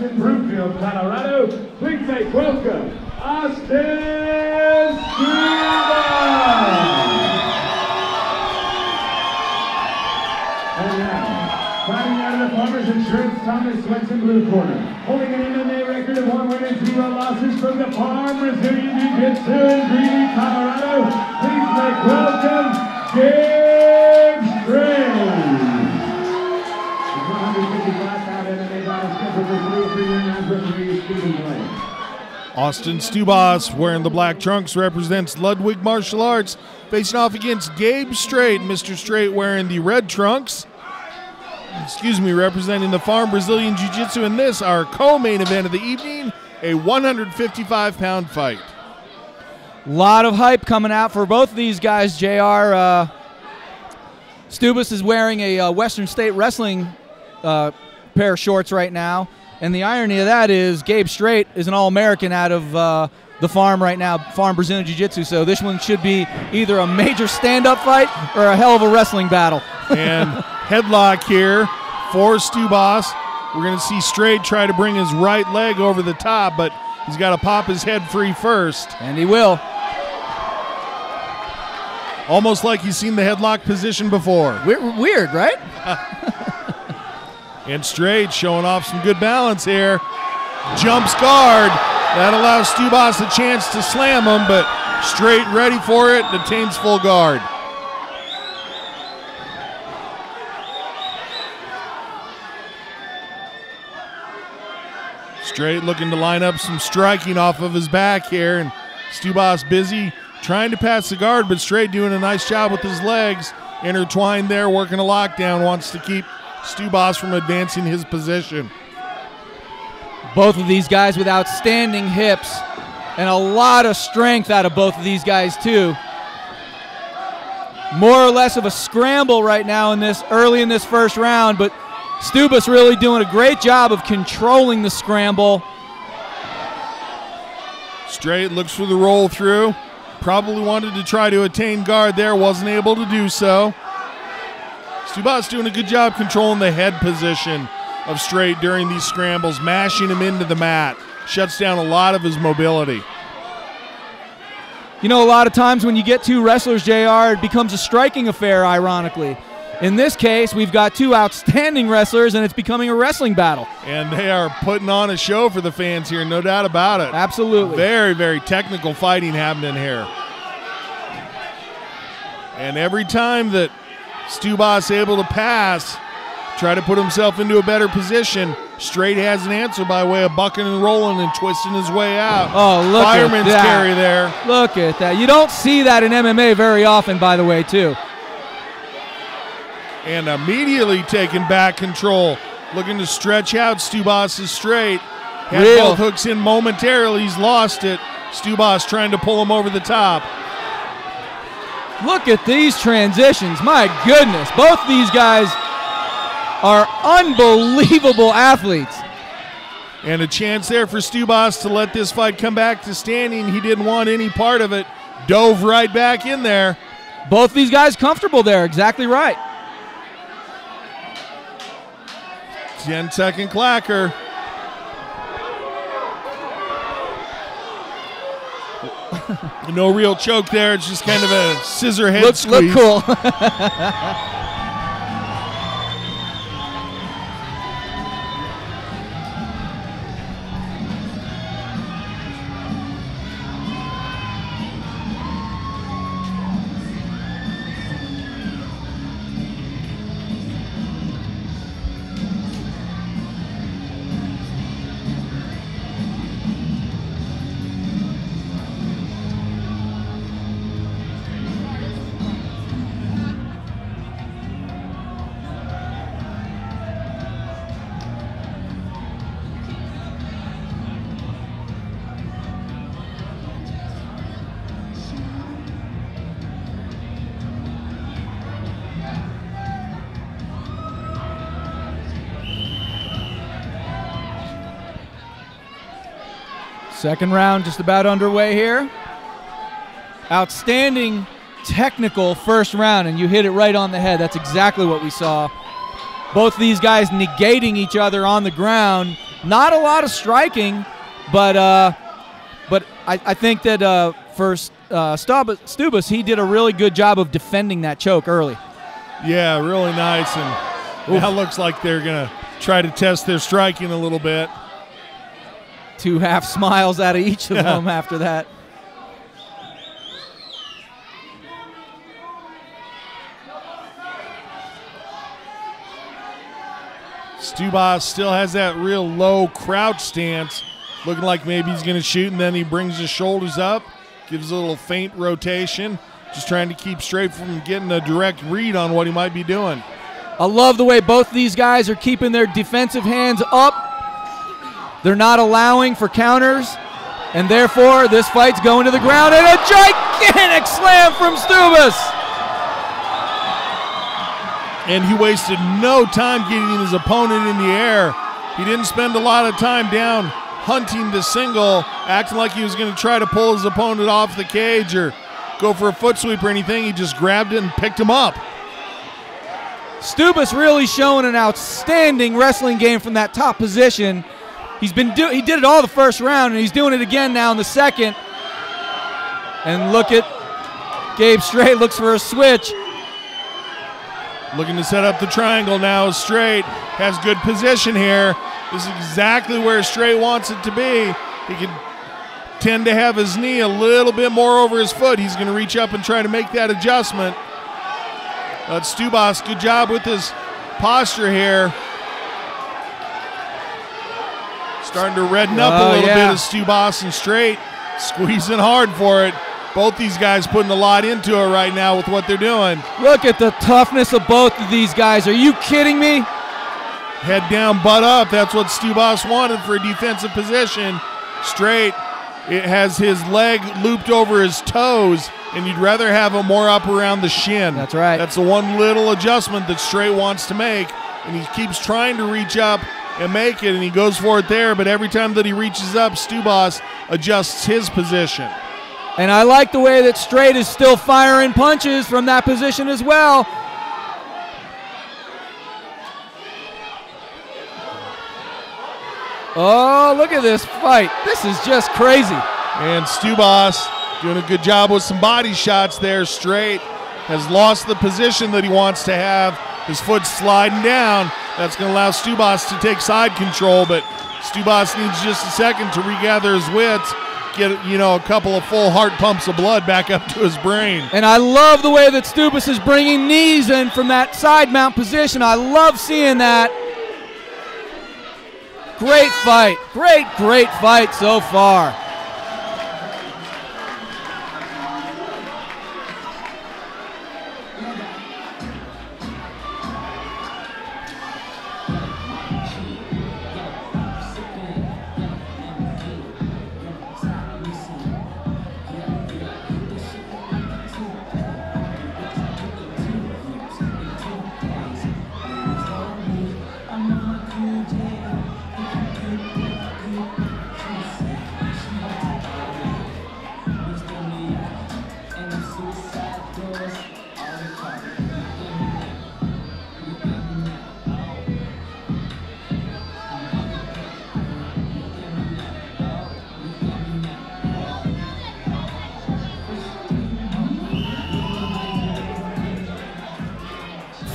In Broomfield, Colorado. Please make welcome Austin Stevens! And now, fighting out of the Farmers Insurance, Thomas Swenson, blue corner. Holding an MMA record of one win and zero losses from the Farm Brazilian Jiu-Jitsu in Greeley, Colorado. Please make welcome Gabe Strait. Austin Stubaus, wearing the black trunks, represents Ludwig Martial Arts, facing off against Gabe Strait. Mr. Strait wearing the red trunks. Excuse me, representing the Farm Brazilian Jiu Jitsu in this, our co main event of the evening, a 155 pound fight. A lot of hype coming out for both of these guys. Jr. Uh, Stubaus is wearing a uh, Western State Wrestling uh, pair of shorts right now, and the irony of that is Gabe Strait is an All-American out of uh, the farm right now, Farm Brazilian Jiu-Jitsu. So this one should be either a major stand-up fight or a hell of a wrestling battle. And headlock here for Stubaus. We're going to see Strait try to bring his right leg over the top, but he's got to pop his head free first. and he will. Almost like he's seen the headlock position before. Weird, weird right? And Strait showing off some good balance here. Jumps guard. That allows Stubaus a chance to slam him, but Strait ready for it, attains full guard. Strait looking to line up some striking off of his back here, and Stubaus busy trying to pass the guard, but Strait doing a nice job with his legs. Intertwined there, working a lockdown, wants to keep Stubaus from advancing his position. Both of these guys with outstanding hips and a lot of strength out of both of these guys too. More or less of a scramble right now in this early in this first round, but Stubaus really doing a great job of controlling the scramble. Strait looks for the roll through. Probably wanted to try to attain guard there, wasn't able to do so. Stubaus doing a good job controlling the head position of Strait during these scrambles, mashing him into the mat. Shuts down a lot of his mobility. You know, a lot of times when you get two wrestlers, JR, it becomes a striking affair, ironically. In this case, we've got two outstanding wrestlers, and it's becoming a wrestling battle. And they are putting on a show for the fans here, no doubt about it. Absolutely. Very, very technical fighting happening here. And every time that Stubaus able to pass, try to put himself into a better position, Strait has an answer by way of bucking and rolling and twisting his way out. Oh, look Fireman's at that. carry there. Look at that. You don't see that in MMA very often, by the way, too. And immediately taking back control. Looking to stretch out Stubaus is Strait. Had Real. both hooks in momentarily. He's lost it. Stubaus trying to pull him over the top. Look at these transitions. My goodness. Both these guys are unbelievable athletes. And a chance there for Stubaus to let this fight come back to standing. He didn't want any part of it. Dove right back in there. Both these guys comfortable there. Exactly right. 10 second clacker. No real choke there. It's just kind of a scissor head Look, squeeze. look cool. Second round just about underway here. Outstanding technical first round, and you hit it right on the head. That's exactly what we saw. Both of these guys negating each other on the ground Not a lot of striking, but uh, but I, I think that uh, for uh, Stub- Stubaus, he did a really good job of defending that choke early. Yeah, really nice. And now looks like they're going to try to test their striking a little bit. Two half smiles out of each of them after that. Stubaus still has that real low crouch stance, looking like maybe he's going to shoot, and then he brings his shoulders up, gives a little faint rotation, just trying to keep Strait from getting a direct read on what he might be doing. I love the way both these guys are keeping their defensive hands up. They're not allowing for counters, and therefore this fight's going to the ground. And a gigantic slam from Stubaus. And he wasted no time getting his opponent in the air. He didn't spend a lot of time down hunting the single, acting like he was going to try to pull his opponent off the cage or go for a foot sweep or anything. He just grabbed it and picked him up. Stubaus really showing an outstanding wrestling game from that top position. He's been do he did it all the first round and he's doing it again now in the second. And look at Gabe Strait looks for a switch. Looking to set up the triangle now. Strait has good position here. This is exactly where Strait wants it to be. He can tend to have his knee a little bit more over his foot. He's going to reach up and try to make that adjustment. But Stubaus, good job with his posture here. Starting to redden up Oh, a little yeah. bit as Stubaus and Strait squeezing hard for it. Both these guys putting a lot into it right now with what they're doing. Look at the toughness of both of these guys. Are you kidding me? Head down, butt up. That's what Stubaus wanted for a defensive position. Strait. It has his leg looped over his toes, and you'd rather have him more up around the shin. That's right. That's the one little adjustment that Strait wants to make, and he keeps trying to reach up and make it, and he goes for it there. But every time that he reaches up, Stubaus adjusts his position. And I like the way that Strait is still firing punches from that position as well. Oh, look at this fight. This is just crazy. And Stubaus doing a good job with some body shots there. Strait has lost the position that he wants to have. His foot's sliding down. That's going to allow Stubaus to take side control, but Stubaus needs just a second to regather his wits, get you know a couple of full heart pumps of blood back up to his brain. And I love the way that Stubaus is bringing knees in from that side mount position. I love seeing that. Great fight. Great, great fight so far.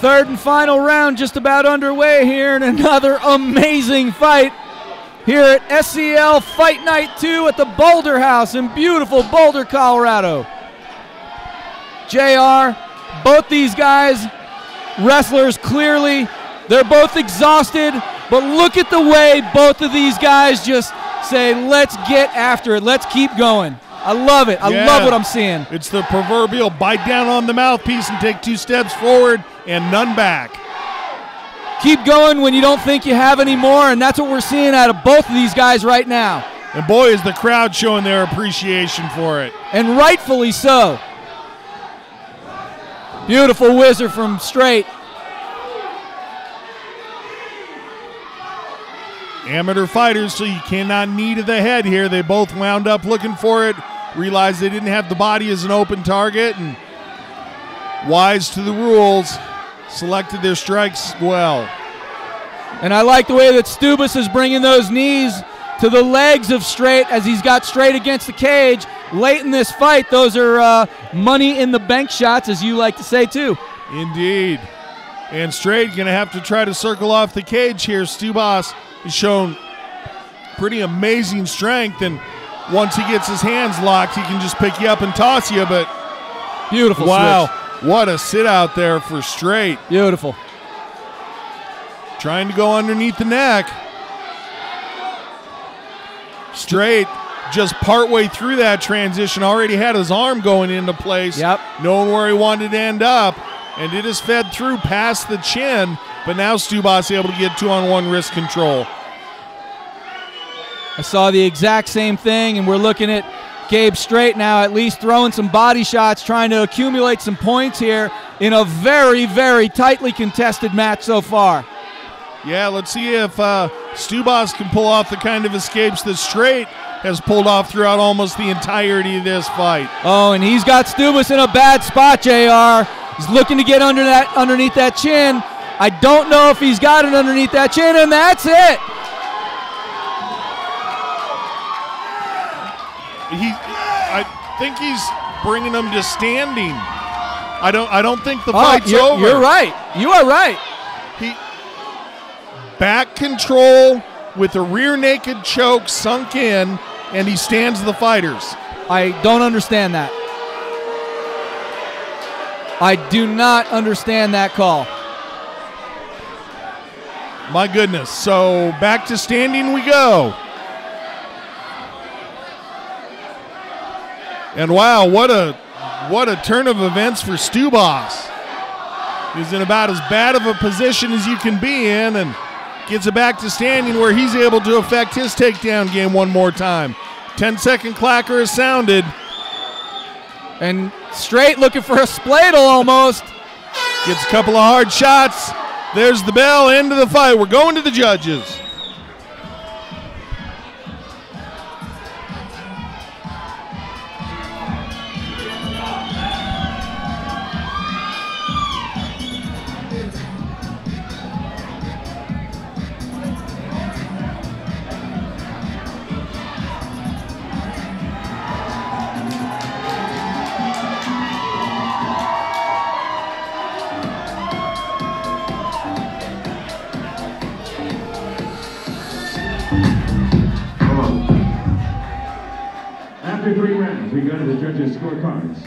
Third and final round just about underway here in another amazing fight here at SCL Fight Night 2 at the Boulder House in beautiful Boulder, Colorado. JR, both these guys, wrestlers clearly, they're both exhausted, but look at the way both of these guys just say, let's get after it, let's keep going. I love it. I Yeah. love what I'm seeing. It's the proverbial bite down on the mouthpiece and take two steps forward and none back. keep going when you don't think you have any more, and that's what we're seeing out of both of these guys right now. And boy, is the crowd showing their appreciation for it. And rightfully so. Beautiful wizard from Strait. Amateur fighters, so you cannot knee to the head here. They both wound up looking for it, realized they didn't have the body as an open target, and wise to the rules, selected their strikes well. And I like the way that Stubaus is bringing those knees to the legs of Strait as he's got Strait against the cage. Late in this fight, those are uh, money in the bank shots, as you like to say, too. Indeed. And Strait going to have to try to circle off the cage here. Stubaus has shown pretty amazing strength, and once he gets his hands locked, he can just pick you up and toss you. But Beautiful wow, switch. what a sit out there for Strait. Beautiful. Trying to go underneath the neck. Strait, just partway through that transition, already had his arm going into place. Yep. Knowing where he wanted to end up. And it is fed through past the chin. But now Stubaus is able to get two on one wrist control. I saw the exact same thing, and we're looking at Gabe Strait now, at least throwing some body shots, trying to accumulate some points here in a very, very tightly contested match so far. Yeah, let's see if uh, Stubaus can pull off the kind of escapes that Strait has pulled off throughout almost the entirety of this fight. Oh, and he's got Stubaus in a bad spot, JR. He's looking to get under that underneath that chin. I don't know if he's got it underneath that chin, and that's it. He, I think he's bringing him to standing. I don't. I don't think the Oh, fight's you're, over. you're right. You are right. He back control with a rear naked choke sunk in, and he stands the fighters. I don't understand that. I do not understand that call. My goodness. So back to standing we go. And wow, what a what a turn of events for Stubaus. He's in about as bad of a position as you can be in and gets it back to standing where he's able to affect his takedown game one more time. 10 second clacker is sounded. And Strait looking for a spladle almost. Gets a couple of hard shots. There's the bell. End of the fight. We're going to the judges. After three rounds, we go to the judges' scorecards.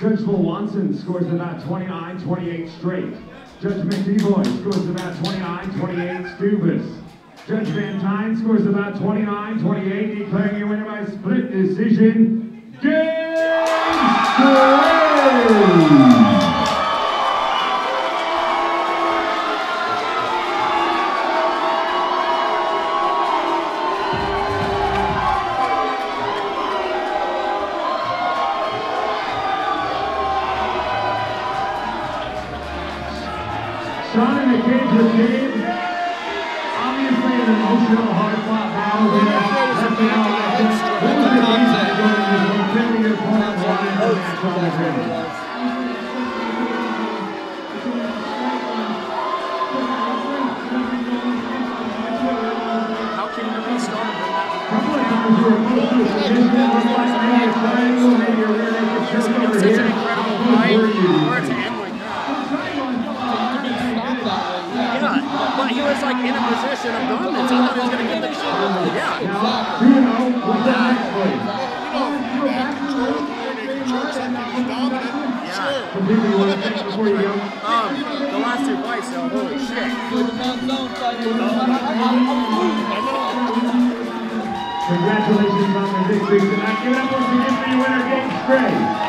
Judge Watson scores about 29-28 Strait. Judge McDevoy scores about 29-28 Stubaus. Judge Van Tyne scores about 29-28, declaring your winner by split decision, Gabe Strait! Over Such an incredible fight close were you? for it to end like that. Yeah, but he was like in a position of dominance. I thought he was going to get the Yeah. Now, two and oh, what's the next place? Yeah. Completely you want to think before you go? Um, the two holy shit. Congratulations on the victory tonight. Give it up for your winner, Gabe Strait.